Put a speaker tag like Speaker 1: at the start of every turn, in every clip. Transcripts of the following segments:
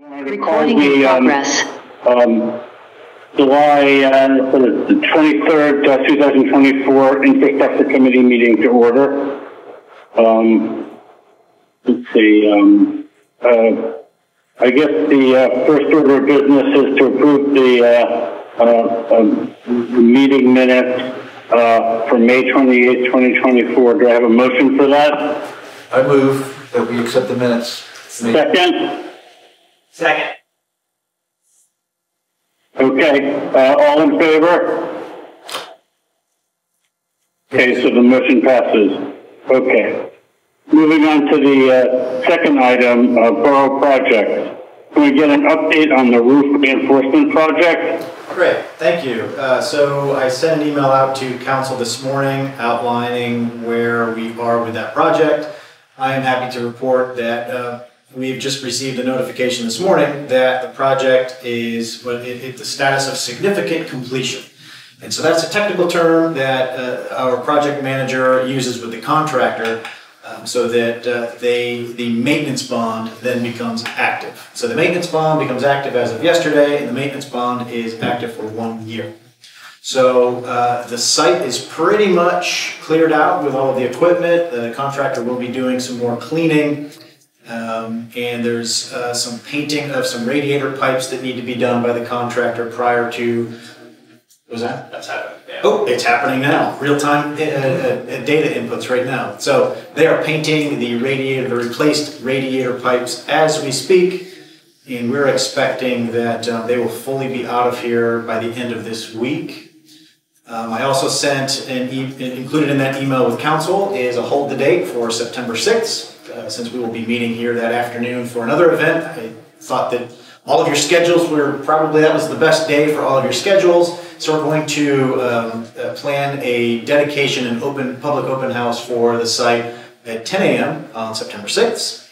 Speaker 1: Recording in
Speaker 2: the, um,
Speaker 1: progress.
Speaker 2: um, July, uh, what is it, the 23rd, uh, 2024 Infrastructure Committee meeting to order. Um, let's see, um, uh, I guess the uh, first order of business is to approve the uh, uh, um, meeting minutes uh, for May 28, 2024. Do I have a motion for that?
Speaker 3: I move that we accept the minutes.
Speaker 2: Second?
Speaker 4: Second.
Speaker 2: Okay, uh, all in favor? Okay, so the motion passes. Okay. Moving on to the uh, second item, uh, borough project. Can we get an update on the roof reinforcement project?
Speaker 4: Great, thank you. Uh, So I sent an email out to council this morning outlining where we are with that project. I am happy to report that uh, we've just received a notification this morning that the project is, well, it hit the status of significant completion. And so that's a technical term that uh, our project manager uses with the contractor um, so that uh, they, the maintenance bond then becomes active. So the maintenance bond becomes active as of yesterday, and the maintenance bond is active for one year. So uh, the site is pretty much cleared out with all of the equipment. The contractor will be doing some more cleaning. Um, and there's uh, some painting of some radiator pipes that need to be done by the contractor prior to. What was that?
Speaker 5: That's happening. Yeah.
Speaker 4: Oh, it's happening now. Real time uh, uh, data inputs right now. So they are painting the radiator, the replaced radiator pipes as we speak, and we're expecting that uh, they will fully be out of here by the end of this week. Um, I also sent an e- included in that email with council is a hold the date for September 6th. Uh, since we will be meeting here that afternoon for another event, I thought that all of your schedules were probably that was the best day for all of your schedules. So we're going to um, uh, plan a dedication and open public open house for the site at 10 a.m. on September 6th.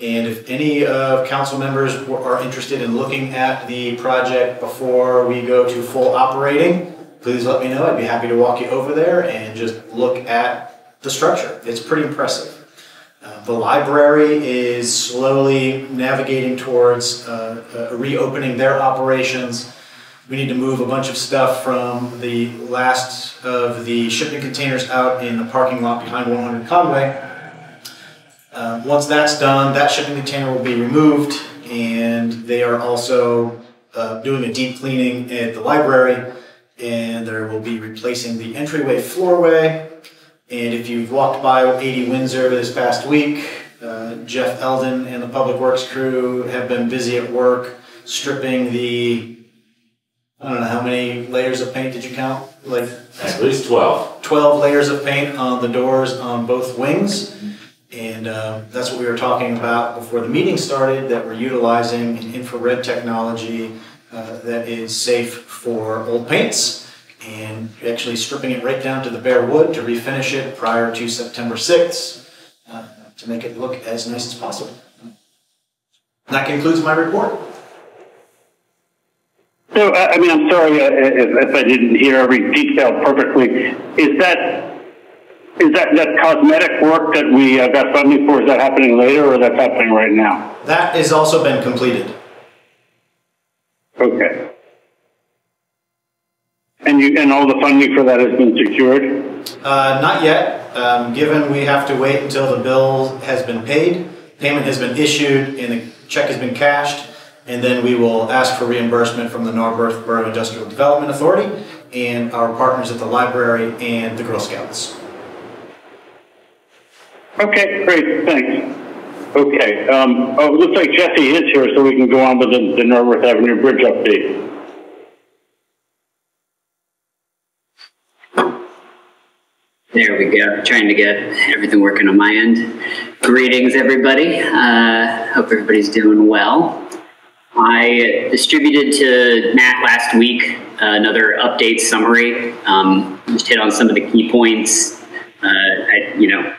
Speaker 4: And if any of council members are interested in looking at the project before we go to full operating, please let me know. I'd be happy to walk you over there and just look at the structure. It's pretty impressive. The library is slowly navigating towards uh, uh, reopening their operations. We need to move a bunch of stuff from the last of the shipping containers out in the parking lot behind 100 Conway. Uh, Once that's done, that shipping container will be removed, and they are also uh, doing a deep cleaning at the library, and there will be replacing the entryway floorway, and if you've walked by 80 Windsor this past week, uh, Jeff Eldon and the Public Works crew have been busy at work stripping the, I don't know, how many layers of paint did you count? Like
Speaker 5: At least 12.
Speaker 4: 12 layers of paint on the doors on both wings. And um, that's what we were talking about before the meeting started, that we're utilizing an infrared technology uh, that is safe for old paints and actually stripping it right down to the bare wood to refinish it prior to September 6th uh, to make it look as nice as possible. That concludes my report.
Speaker 2: So, I mean, I'm sorry uh, if, if I didn't hear every detail perfectly. Is that, is that, that cosmetic work that we uh, got funding for, is that happening later or that's happening right now?
Speaker 4: That has also been completed.
Speaker 2: Okay. And you, and all the funding for that has been secured?
Speaker 4: Uh, not yet, um, given we have to wait until the bill has been paid, payment has been issued, and the check has been cashed, and then we will ask for reimbursement from the Narberth Borough Industrial Development Authority and our partners at the library and the Girl Scouts.
Speaker 2: Okay, great, thanks. Okay, um, oh, it looks like Jesse is here, so we can go on with the, the Narberth Avenue Bridge update.
Speaker 6: There we go. Trying to get everything working on my end. Greetings, everybody. Uh, hope everybody's doing well. I distributed to Matt last week uh, another update summary. Um, just hit on some of the key points. Uh, I, you know,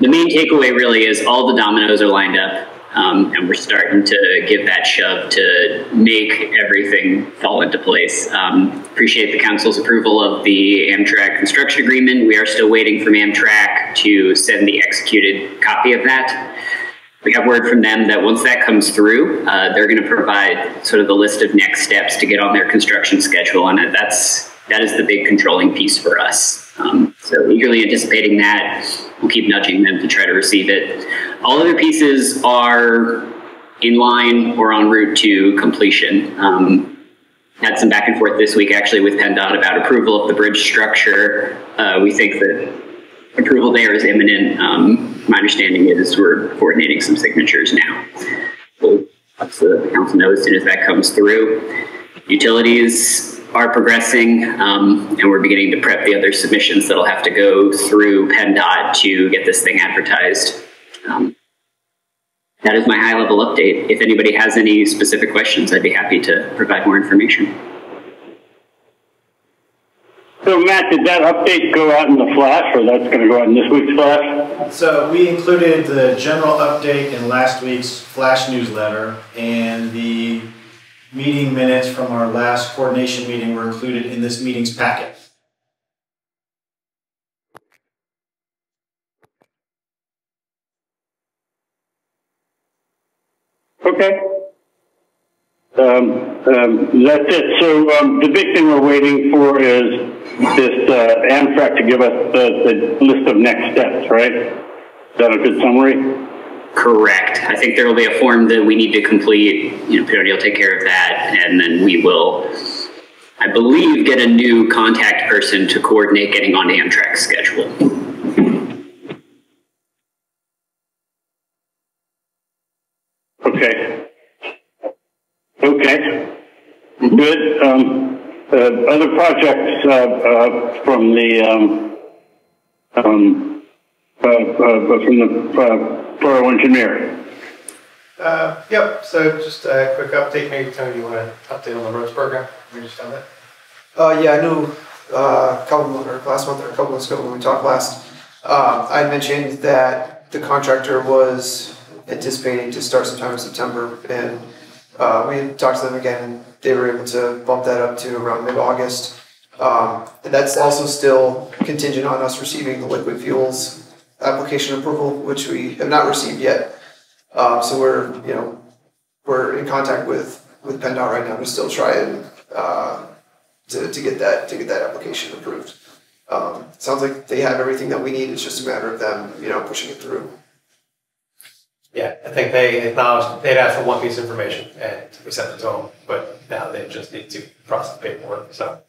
Speaker 6: the main takeaway really is all the dominoes are lined up. Um, and we're starting to give that shove to make everything fall into place. Um, appreciate the council's approval of the Amtrak construction agreement. We are still waiting from Amtrak to send the executed copy of that. we have word from them that once that comes through, uh, they're going to provide sort of the list of next steps to get on their construction schedule, and that's that is the big controlling piece for us. Um, so eagerly anticipating that, we'll keep nudging them to try to receive it. All other pieces are in line or en route to completion. Um, had some back and forth this week actually with PennDOT about approval of the bridge structure. Uh, we think that approval there is imminent. Um, my understanding is we're coordinating some signatures now. Let the council knows as soon as that comes through. Utilities are progressing, um, and we're beginning to prep the other submissions that'll have to go through PennDOT to get this thing advertised. Um, that is my high level update. If anybody has any specific questions, I'd be happy to provide more information.
Speaker 2: So Matt, did that update go out in the flash or that's going to go out in this week's flash?
Speaker 4: So we included the general update in last week's flash newsletter and the meeting minutes from our last coordination meeting were included in this meeting's packet.
Speaker 2: Okay. Um, um, that's it. So um, the big thing we're waiting for is this uh, Amtrak to give us the, the list of next steps, right? Is that a good summary?
Speaker 6: Correct. I think there will be a form that we need to complete. You know, Peter will take care of that, and then we will, I believe, get a new contact person to coordinate getting on Amtrak's schedule.
Speaker 2: Okay. Okay. Good. Um, uh, other projects uh, uh, from the um, um, uh, uh, from the uh, borough engineer.
Speaker 1: Uh, yep, so just a quick update, maybe Tony, you want to update on the roads program? We just done that.
Speaker 5: Uh, yeah, I knew uh, a couple months, or last month or a couple months ago when we talked last, uh, I mentioned that the contractor was anticipating to start sometime in September, and uh, we had talked to them again, and they were able to bump that up to around mid-August. Um, and that's also still contingent on us receiving the liquid fuels application approval, which we have not received yet. Um, so we're, you know, we're in contact with with PennDOT right now to still try and uh, to, to get that to get that application approved. Um, sounds like they have everything that we need. It's just a matter of them, you know, pushing it through.
Speaker 1: Yeah, I think they acknowledged, they'd asked for one piece of information and we sent it to them, but now they just need to process the paperwork, so.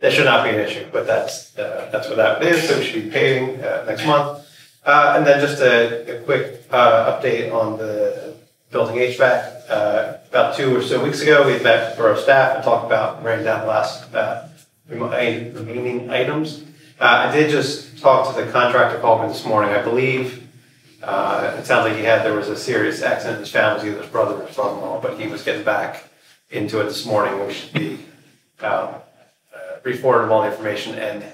Speaker 1: That should not be an issue, but that's, uh, that's what that is, so we should be paying, uh, next month. Uh, and then just a, a quick, uh, update on the building HVAC. Uh, about two or so weeks ago, we met borough staff and talked about writing down the last, uh, remaining items. Uh, I did just talk to the contractor called me this morning, I believe, uh, it sounds like he had, there was a serious accident in his family, either his brother or his brother-in-law, but he was getting back into it this morning. We should be, um, re-forwarded all the information and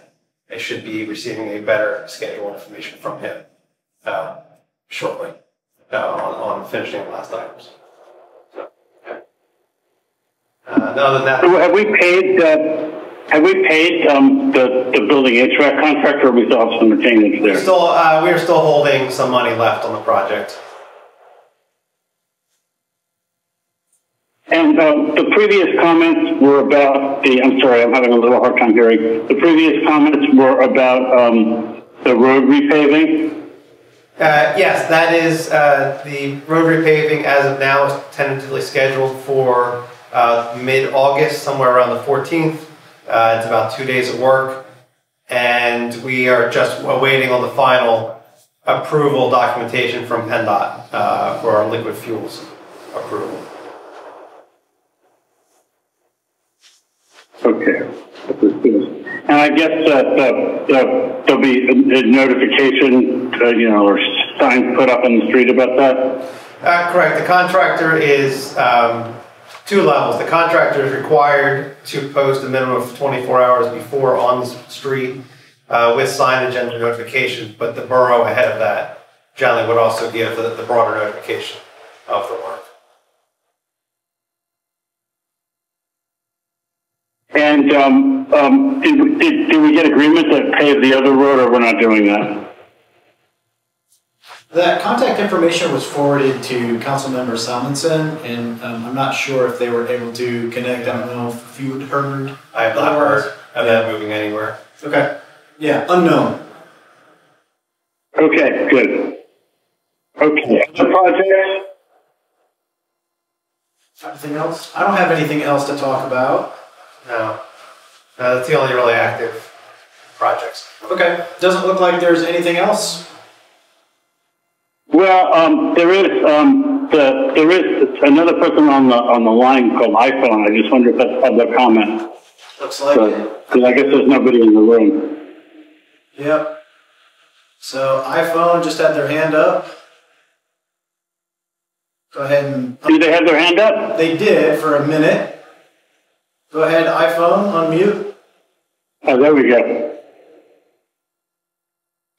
Speaker 1: they should be receiving a better schedule information from him, uh, shortly, uh, on, on finishing the last items. So. Uh, other than that.
Speaker 2: So have we paid, uh, have we paid um, the, the building HVAC contractor or we still have some retainage
Speaker 1: We
Speaker 2: there?
Speaker 1: still, uh, we are still holding some money left on the project.
Speaker 2: Um, the previous comments were about the, I'm sorry, I'm having a little hard time hearing. The previous comments were about um, the road repaving.
Speaker 1: Uh, yes, that is, uh, the road repaving as of now is tentatively scheduled for, uh, mid-August, somewhere around the fourteenth. Uh, it's about two days of work. And we are just awaiting on the final approval documentation from PennDOT, uh, for our liquid fuels approval.
Speaker 2: Okay. And I guess that uh, there'll be a a notification, uh, you know, or signs put up on the street about that?
Speaker 1: Uh, correct. The contractor is um, two levels. The contractor is required to post a minimum of 24 hours before on the street uh, with signage and notification, but the borough ahead of that generally would also give the, the broader notification of the work.
Speaker 2: And um, um, did, did, did we get agreement to pave the other road or we're not doing that?
Speaker 4: That contact information was forwarded to Councilmember Salmonson, and um, I'm not sure if they were able to connect. I don't know if you had heard.
Speaker 1: I have not heard of that moving anywhere.
Speaker 4: Okay. Yeah, unknown.
Speaker 2: Okay, good. Okay, other projects?
Speaker 4: Anything else? I don't have anything else to talk about.
Speaker 1: No. No, that's the only really active projects.
Speaker 4: Okay. Doesn't look like there's anything else.
Speaker 2: Well, um, there is, um, the, there is another person on the, on the line called iPhone. I just wonder if that's public comment.
Speaker 4: Looks like it.
Speaker 2: Because I guess there's nobody in the room.
Speaker 4: Yep. So iPhone just had their hand up. Go ahead and
Speaker 2: Do they have their hand up?
Speaker 4: they did for a minute. Go ahead, iPhone, unmute.
Speaker 2: Oh, there we go.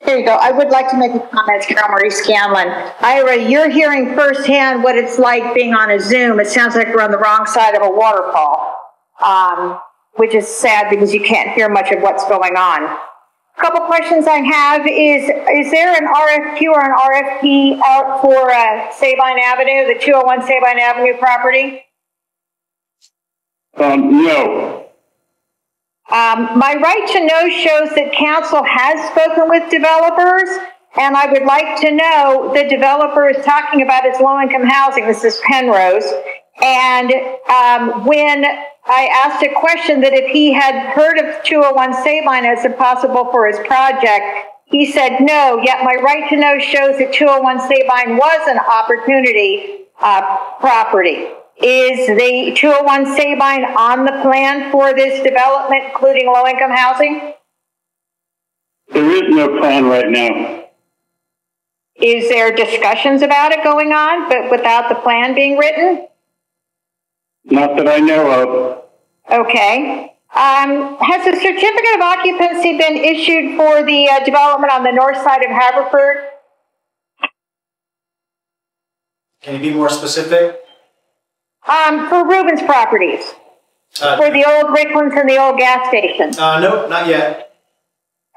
Speaker 7: There you go. I would like to make a comment, Carol Marie Scanlon. Ira, you're hearing firsthand what it's like being on a Zoom. It sounds like we're on the wrong side of a waterfall, um, which is sad because you can't hear much of what's going on. A couple questions I have is, is there an RFQ or an RFP out for uh, Sabine Avenue, the 201 Sabine Avenue property?
Speaker 2: Um, no.
Speaker 7: Um, my right to know shows that council has spoken with developers, and I would like to know the developer is talking about its low-income housing. This is Penrose. And um, when I asked a question that if he had heard of 201 Sabine as a possible for his project, he said no, yet my right to know shows that 201 Sabine was an opportunity uh, property. Is the 201 Sabine on the plan for this development, including low-income housing?
Speaker 2: There is no plan right now.
Speaker 7: Is there discussions about it going on, but without the plan being written?
Speaker 2: Not that I know of.
Speaker 7: Okay. Um, has a certificate of occupancy been issued for the uh, development on the north side of Haverford?
Speaker 4: Can you be more specific?
Speaker 7: Um, for Rubens Properties,
Speaker 4: Uh,
Speaker 7: for the old Ricklands and the old gas station.
Speaker 4: uh, nope, not yet.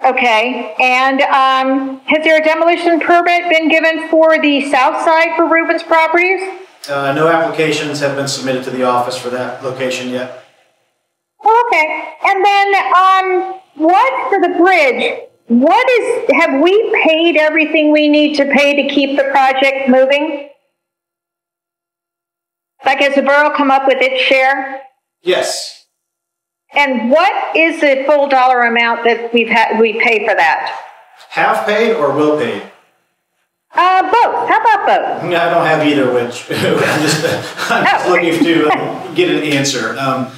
Speaker 7: Okay. And um, has there a demolition permit been given for the south side for Rubens Properties?
Speaker 4: Uh, no applications have been submitted to the office for that location yet.
Speaker 7: Okay. And then, um, what for the bridge? What is, have we paid everything we need to pay to keep the project moving? Like, has the borough come up with its share?
Speaker 4: Yes.
Speaker 7: And what is the full dollar amount that we've had, we pay for that?
Speaker 4: Half paid or will pay?
Speaker 7: Uh, both. How about both?
Speaker 4: I don't have either, which I'm just, I'm just
Speaker 7: Oh.
Speaker 4: looking to uh, get an answer. Um,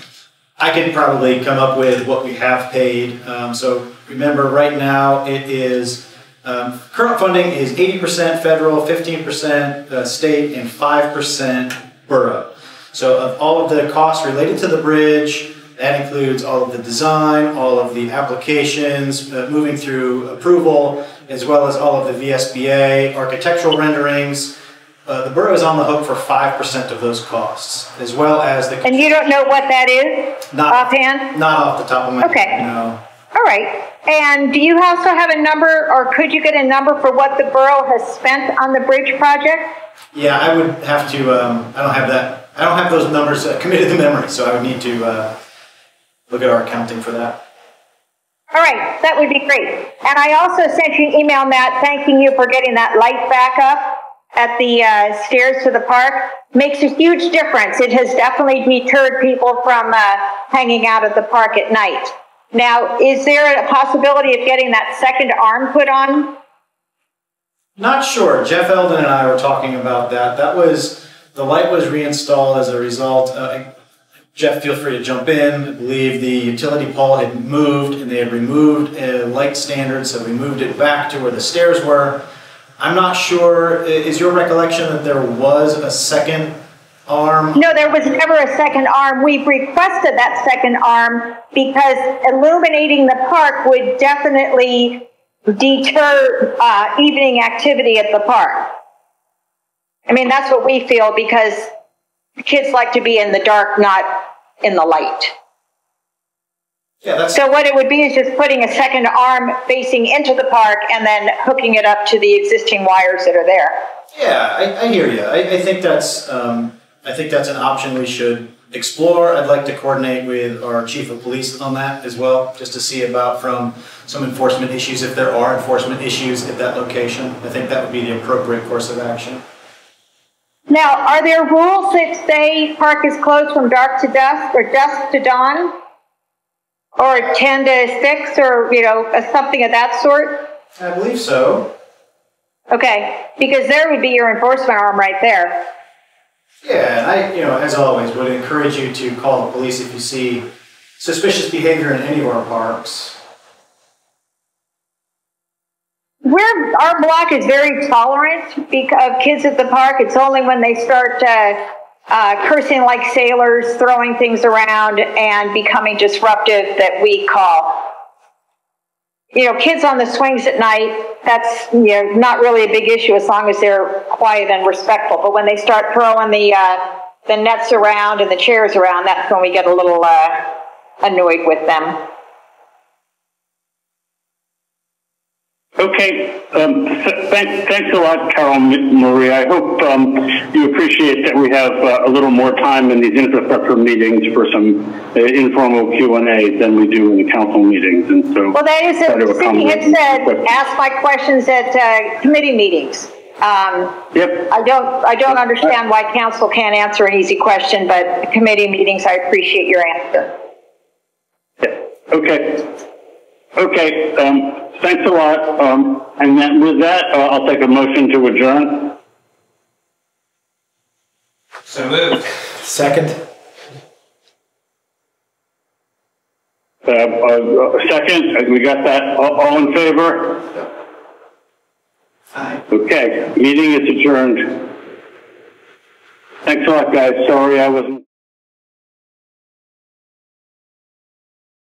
Speaker 4: I could probably come up with what we have paid. Um, so remember, right now it is um, current funding is 80% federal, 15% uh, state, and 5% borough. So of all of the costs related to the bridge, that includes all of the design, all of the applications, uh, moving through approval, as well as all of the VSBA architectural renderings. Uh, the borough is on the hook for 5% of those costs, as well as the.
Speaker 7: And you don't know what that is
Speaker 4: Not-
Speaker 7: offhand?
Speaker 4: Not off the top of my head.
Speaker 7: Okay.
Speaker 4: No.
Speaker 7: All right. And do you also have a number, or could you get a number for what the borough has spent on the bridge project?
Speaker 4: Yeah, I would have to, um, I don't have that, I don't have those numbers uh, committed to memory, so I would need to, uh, look at our accounting for that.
Speaker 7: All right, that would be great. And I also sent you an email, Matt, thanking you for getting that light back up at the uh, stairs to the park. Makes a huge difference. It has definitely deterred people from uh, hanging out at the park at night. Now, is there a possibility of getting that second arm put on?
Speaker 4: Not sure. Jeff Eldon and I were talking about that. That was, the light was reinstalled as a result. Uh, Jeff, feel free to jump in. I believe the utility pole had moved and they had removed a light standard, so we moved it back to where the stairs were. I'm not sure. Is your recollection that there was a second arm?
Speaker 7: No, there was never a second arm. We've requested that second arm because illuminating the park would definitely deter uh, evening activity at the park. I mean, that's what we feel because kids like to be in the dark, not in the light.
Speaker 4: Yeah, that's,
Speaker 7: So what it would be is just putting a second arm facing into the park and then hooking it up to the existing wires that are there.
Speaker 4: yeah, I, I hear you. I, I think that's, um, I think that's an option we should explore. I'd like to coordinate with our chief of police on that as well, just to see about from some enforcement issues, if there are enforcement issues at that location. I think that would be the appropriate course of action.
Speaker 7: Now, are there rules that say park is closed from dark to dusk or dusk to dawn? Or 10 to 6 or, you know, something of that sort?
Speaker 4: I believe so.
Speaker 7: Okay, because there would be your enforcement arm right there.
Speaker 4: Yeah, and I, you know, as always, would encourage you to call the police if you see suspicious behavior in any of our parks.
Speaker 7: Where our block is very tolerant of kids at the park. It's only when they start uh, uh, cursing like sailors, throwing things around, and becoming disruptive that we call. You know, kids on the swings at night, that's you know, not really a big issue as long as they're quiet and respectful. But when they start throwing the, uh, the nets around and the chairs around, that's when we get a little uh, annoyed with them.
Speaker 2: Okay, um, th- thanks, thanks a lot, Carol M- Marie. I hope um, you appreciate that we have uh, a little more time in these infrastructure meetings for some uh, informal Q and A than we do in the council meetings, and so.
Speaker 7: Well, that is,
Speaker 2: to
Speaker 7: Cindy had said,
Speaker 2: questions.
Speaker 7: ask my questions at uh, committee meetings. Um,
Speaker 2: Yep.
Speaker 7: I don't, I don't understand why council can't answer an easy question, but committee meetings, I appreciate your answer.
Speaker 2: Yeah, Okay. Okay, um, thanks a lot. Um, and then with that, uh, I'll take a motion to adjourn.
Speaker 3: So moved.
Speaker 1: Second?
Speaker 2: Uh, uh, second, Uh, we got that. All, all in favor? Okay, meeting is adjourned. Thanks a lot, guys. Sorry I wasn't.